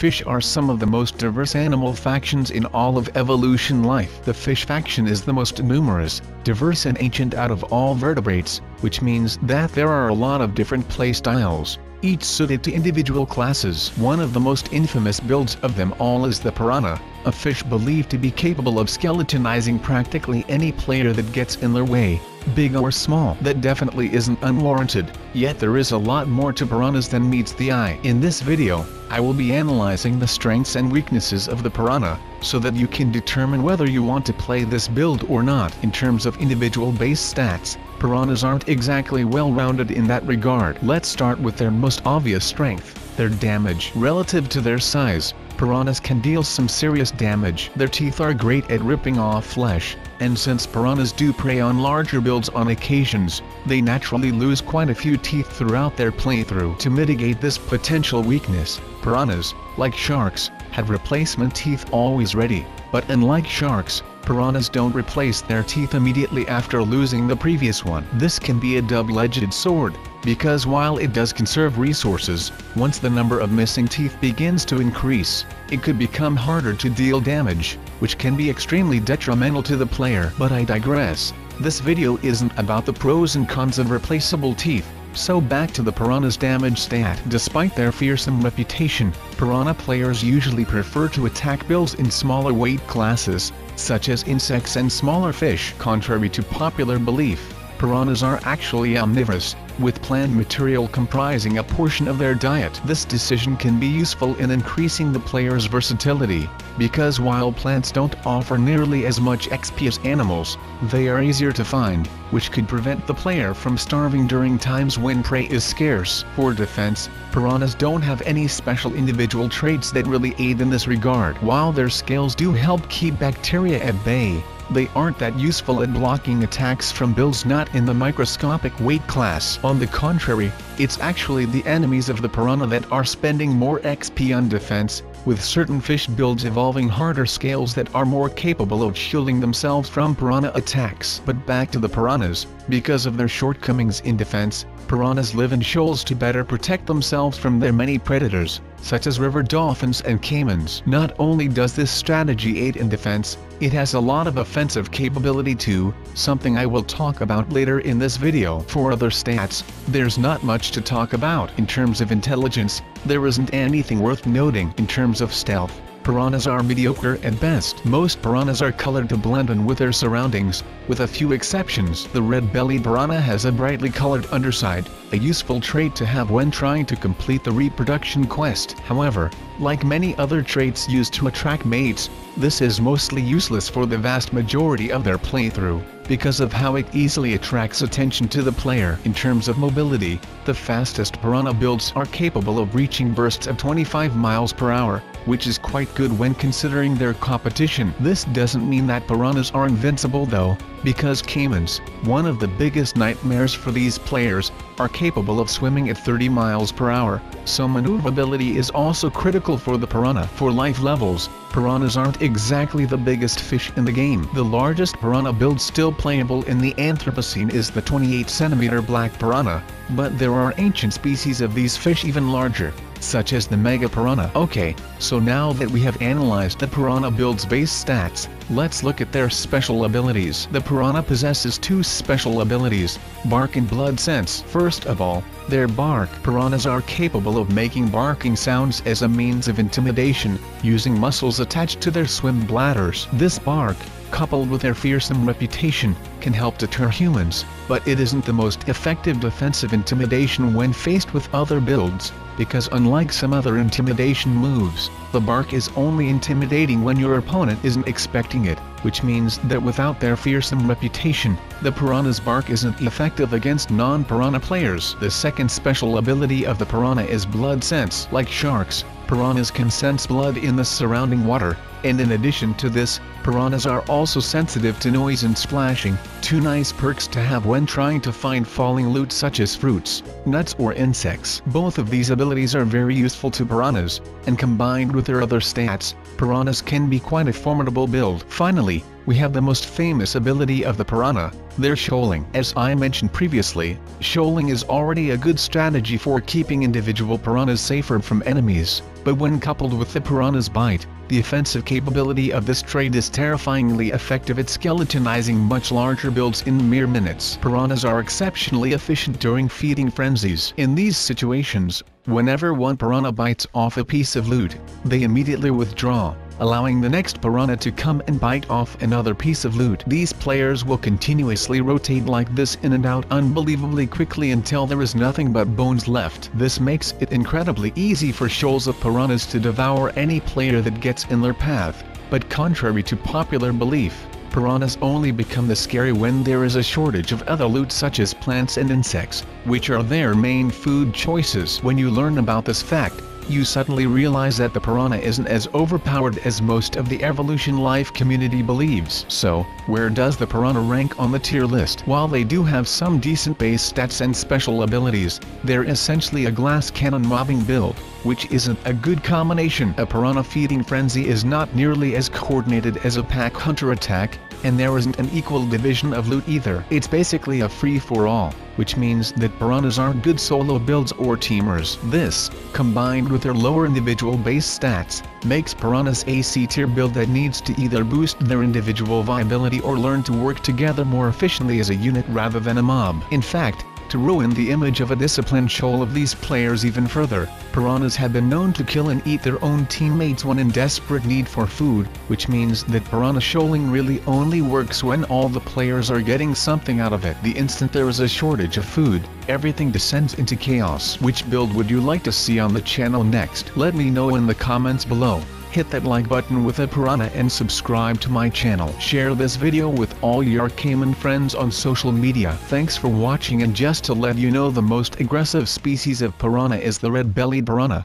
Fish are some of the most diverse animal factions in all of evolution life. The fish faction is the most numerous, diverse and ancient out of all vertebrates, which means that there are a lot of different play styles, each suited to individual classes. One of the most infamous builds of them all is the piranha, a fish believed to be capable of skeletonizing practically any player that gets in their way, big or small. That definitely isn't unwarranted, yet there is a lot more to piranhas than meets the eye. In this video, I will be analyzing the strengths and weaknesses of the piranha, so that you can determine whether you want to play this build or not. In terms of individual base stats, piranhas aren't exactly well-rounded in that regard. Let's start with their most obvious strength, their damage. Relative to their size, piranhas can deal some serious damage. Their teeth are great at ripping off flesh, and since piranhas do prey on larger builds on occasions, they naturally lose quite a few teeth throughout their playthrough. To mitigate this potential weakness, piranhas, like sharks, have replacement teeth always ready, but unlike sharks, piranhas don't replace their teeth immediately after losing the previous one. This can be a double-edged sword, because while it does conserve resources, once the number of missing teeth begins to increase, it could become harder to deal damage, which can be extremely detrimental to the player. But I digress, this video isn't about the pros and cons of replaceable teeth, so back to the Piranha's damage stat. Despite their fearsome reputation, Piranha players usually prefer to attack builds in smaller weight classes, such as insects and smaller fish. Contrary to popular belief, piranhas are actually omnivorous, with plant material comprising a portion of their diet. This decision can be useful in increasing the player's versatility, because while plants don't offer nearly as much XP as animals, they are easier to find, which could prevent the player from starving during times when prey is scarce. For defense, piranhas don't have any special individual traits that really aid in this regard. While their scales do help keep bacteria at bay, they aren't that useful at blocking attacks from builds not in the microscopic weight class. On the contrary, it's actually the enemies of the piranha that are spending more XP on defense, with certain fish builds evolving harder scales that are more capable of shielding themselves from piranha attacks. But back to the piranhas, because of their shortcomings in defense, piranhas live in shoals to better protect themselves from their many predators, such as river dolphins and caimans. Not only does this strategy aid in defense, it has a lot of offensive capability too, something I will talk about later in this video. For other stats, there's not much to talk about. In terms of intelligence, there isn't anything worth noting. In terms of stealth, piranhas are mediocre at best. Most piranhas are colored to blend in with their surroundings, with a few exceptions. The red-bellied piranha has a brightly colored underside, a useful trait to have when trying to complete the reproduction quest. However, like many other traits used to attract mates, this is mostly useless for the vast majority of their playthrough, because of how it easily attracts attention to the player. In terms of mobility, the fastest piranha builds are capable of reaching bursts of 25 miles per hour, which is quite good when considering their competition. This doesn't mean that piranhas are invincible though, because caimans, one of the biggest nightmares for these players, are capable of swimming at 30 miles per hour, so maneuverability is also critical for the piranha. For life levels, piranhas aren't exactly the biggest fish in the game. The largest piranha build still playable in the Anthropocene is the 28 cm black piranha, but there are ancient species of these fish even larger such as the Mega Piranha. Okay, so now that we have analyzed the Piranha build's base stats, let's look at their special abilities. The Piranha possesses two special abilities, Bark and Blood Sense. First of all, their bark. Piranhas are capable of making barking sounds as a means of intimidation, using muscles attached to their swim bladders. This bark, coupled with their fearsome reputation, can help deter humans, but it isn't the most effective defensive intimidation when faced with other builds, because unlike some other intimidation moves, the bark is only intimidating when your opponent isn't expecting it, which means that without their fearsome reputation, the piranha's bark isn't effective against non-piranha players. The second special ability of the piranha is blood sense. Like sharks, piranhas can sense blood in the surrounding water, and in addition to this, piranhas are also sensitive to noise and splashing, two nice perks to have when trying to find falling loot such as fruits, nuts or insects. Both of these abilities are very useful to piranhas, and combined with their other stats, piranhas can be quite a formidable build. Finally, we have the most famous ability of the piranha, their shoaling. As I mentioned previously, shoaling is already a good strategy for keeping individual piranhas safer from enemies, but when coupled with the piranha's bite, the offensive capability of this trait is terrifyingly effective at skeletonizing much larger builds in mere minutes. Piranhas are exceptionally efficient during feeding frenzies. In these situations, whenever one piranha bites off a piece of loot, they immediately withdraw, allowing the next piranha to come and bite off another piece of loot. These players will continuously rotate like this in and out unbelievably quickly until there is nothing but bones left. This makes it incredibly easy for shoals of piranhas to devour any player that gets in their path, but contrary to popular belief, piranhas only become the scary when there is a shortage of other loot such as plants and insects, which are their main food choices. When you learn about this fact, you suddenly realize that the piranha isn't as overpowered as most of the evolution life community believes. So, where does the piranha rank on the tier list? While they do have some decent base stats and special abilities, they're essentially a glass cannon mobbing build, which isn't a good combination. A piranha feeding frenzy is not nearly as coordinated as a pack hunter attack, and there isn't an equal division of loot either. It's basically a free-for-all, which means that piranhas aren't good solo builds or teamers. This, combined with their lower individual base stats, makes piranhas a C-tier build that needs to either boost their individual viability or learn to work together more efficiently as a unit rather than a mob. In fact, to ruin the image of a disciplined shoal of these players even further, piranhas have been known to kill and eat their own teammates when in desperate need for food, which means that piranha shoaling really only works when all the players are getting something out of it. The instant there is a shortage of food, everything descends into chaos. Which build would you like to see on the channel next? Let me know in the comments below hit that like button with a piranha and subscribe to my channel. Share this video with all your Caiman friends on social media. Thanks for watching and just to let you know the most aggressive species of piranha is the red-bellied piranha.